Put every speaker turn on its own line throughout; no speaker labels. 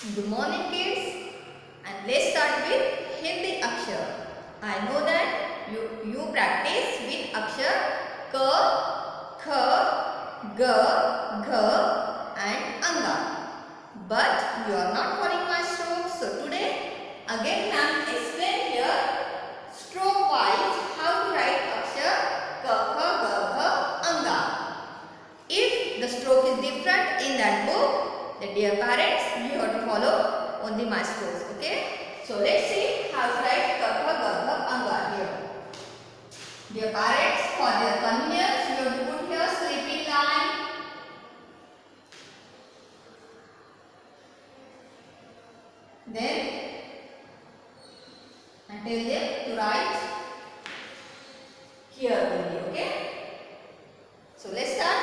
Good morning kids and let's start with Hindi Akshar. I know that you, you practice with Akshar Ka, Kha, Ga, Gha and Anga. But you are not following my strokes. So today again explain here stroke wise how to write Akshar Ka, Kha, Ga, Gha, Anga. If the stroke is different in that then dear parents, you have to follow only my strokes. Okay? So let's see how to write Kapha, Gabha, Anga here. Dear parents, for their convenience, you have to put here sleeping line. Then, and tell them to write here only. Okay? So let's start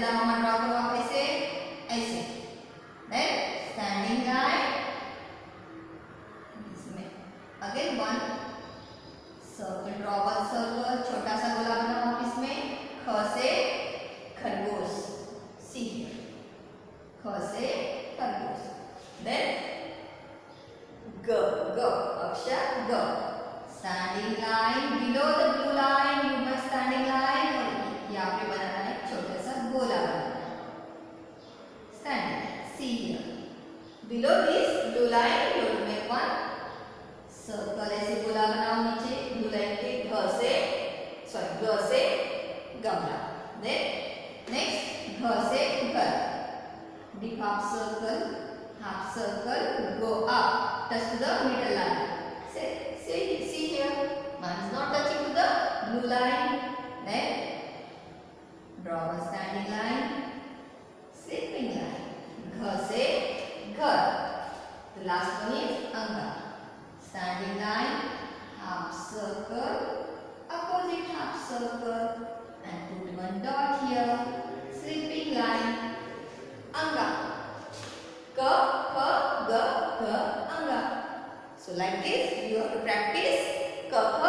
la standing see here below this blue line you make one circle ऐसे गोला बनाओ नीचे blue line के घ से sorry ग से गमला। देन नेक्स्ट घ से घर। Deep half circle half circle, go up. Touch to the middle line. Say see last one is anga standing line half circle opposite half circle and put one dot here sleeping line anga ka ka ga ga anga so like this you have to practice ka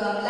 Gobla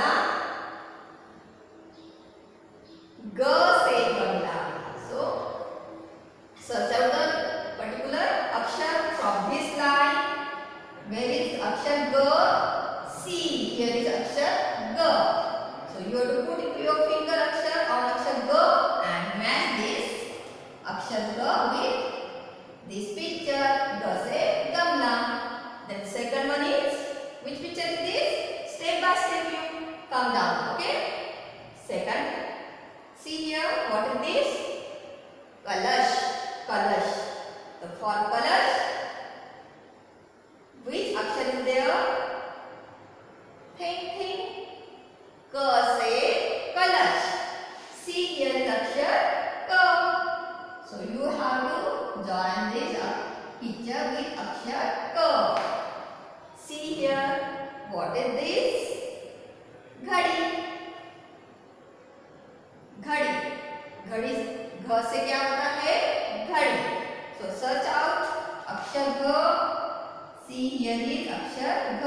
kalash kalash the for kalash which akshar is there think think ka say kalash see here is akshar ka so you have to join this uh, picture with akshar ka see here what is this घड़ी घड़ी घड़ी से क्या होता है? घड़ी। सो search out अक्षर घ सी यही अक्षर घ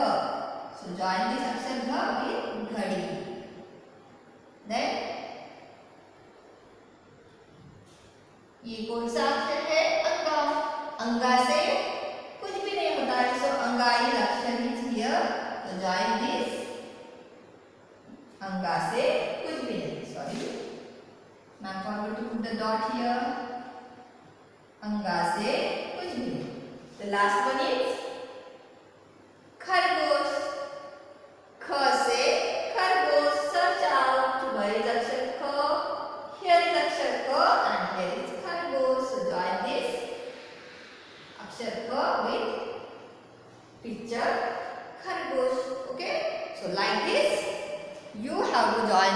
सो जॉइन दिस अक्षर घ विद घड़ी। देन ये कौन सा अक्षर picture Khargosh. Okay. So like this you have to join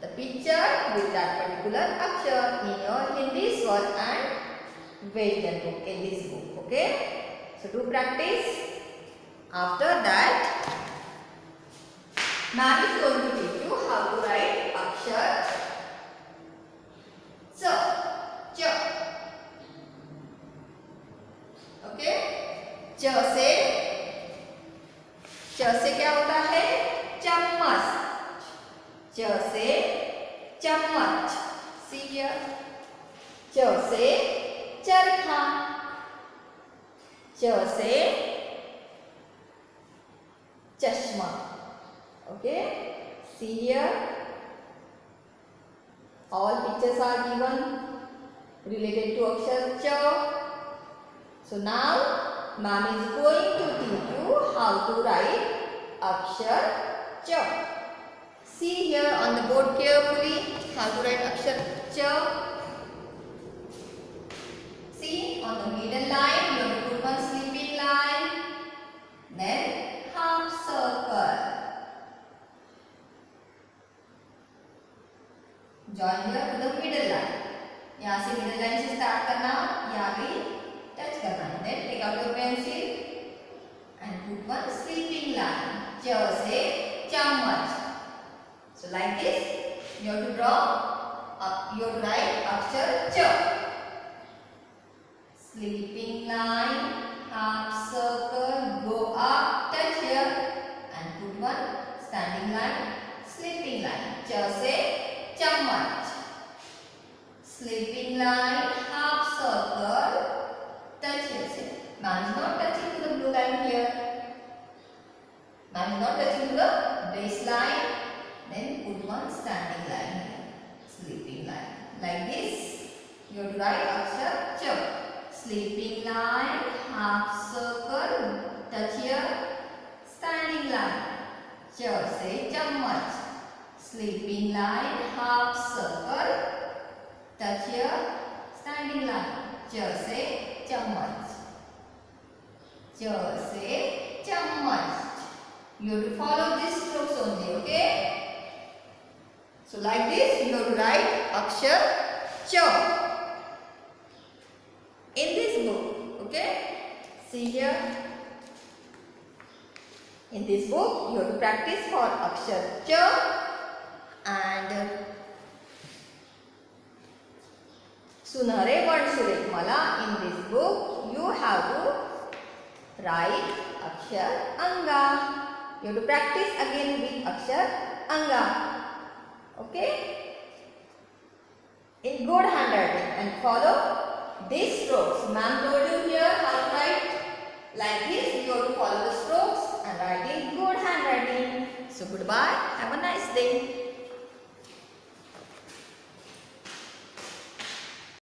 the picture with that particular akshar in your Hindi swan and Western book in this book. Okay. So do practice. After that, ma'am is going to teach you how to च से चम्मच see here च से चरखा च से चश्मा okay see here all pictures are given related to akshar cha so now ma'am is going to teach you how to write akshar cha See here on the board carefully how to write akshar cha. See on the middle line you have to put one sleeping line. Then half circle. Join here to the middle line. यहाँ से middle line से start करना यहाँ भी touch करना है. Then take out your pencil and put one sleeping line. च से चम्मच. Like this, you have to draw, uh, you have to cha. Sleeping line, half circle, go up, touch here and put one standing line, sleeping line. Cha se chammach. Sleeping line, half circle, touch here. See, man is not touching to the blue line here. Man is not touching to the baseline. Then put one standing line here, sleeping line. Like this, your right action, write Sleeping line, half circle, touch here. Standing line. Ch say chammach. Sleeping line, half circle, touch here. Standing line. Ch say chammach. Ch say much. You have to follow these strokes only, okay? So like this, you have to write Akshar here. In this book you have to practice for akshar cha and uh, sunare Vansurik Mala. In this book you have to write akshar anga. You have to practice again with akshar anga okay in good handwriting and follow these strokes ma'am told you here how to write like this you have to follow the strokes and writing good handwriting. So goodbye. Have a nice day